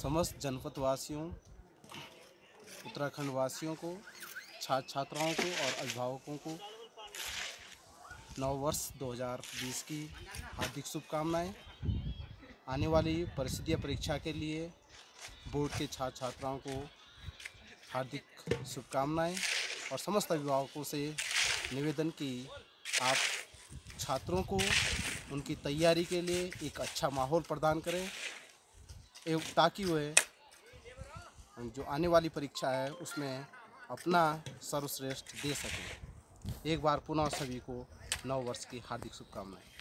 समस्त जनपद वासियों उत्तराखंड वासियों को छात्र छात्राओं को और अभिभावकों को नव वर्ष 2020 की हार्दिक शुभकामनाएँ। आने वाली परिस्थितियाँ परीक्षा के लिए बोर्ड के छात्र छात्राओं को हार्दिक शुभकामनाएँ और समस्त अभिभावकों से निवेदन कि आप छात्रों को उनकी तैयारी के लिए एक अच्छा माहौल प्रदान करें। एवं ताकि वह जो आने वाली परीक्षा है, उसमें अपना सर्वश्रेष्ठ दे सकें। एक बार पुनः सभी को नव वर्ष की हार्दिक शुभकामनाएँ।